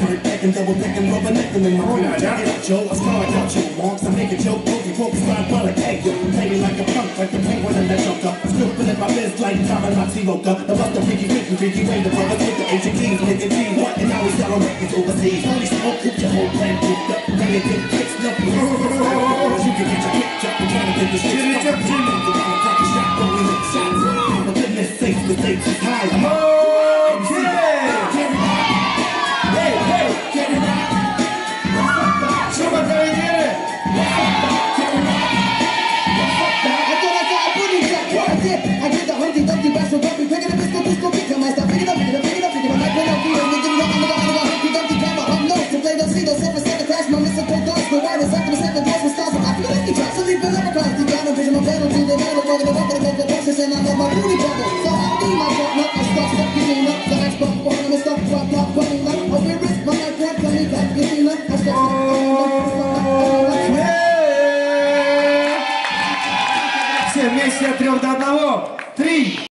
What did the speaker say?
put it and double packing, rubber necking in my room. Check it Joe. I smell like hot chill. Monks, I make a joke, pokey, focus, ride, but like egg. Play me like a punk, like a penguin in that joker. Scooping in my biz like Tama Nazi Roka. The buster, Ricky, Ricky, Ricky, way the brother, take the Asian keys, nigga, G, what? And now we sell our records overseas. Holy smoke, cook your whole plan, cooked up. Ready to fix, love you. You can get your kick, chop, and try to get the shit. Get it up, Jimmy. Shot, but we hit shots. For goodness sakes, the stakes is high. Все вместе от трех до одного.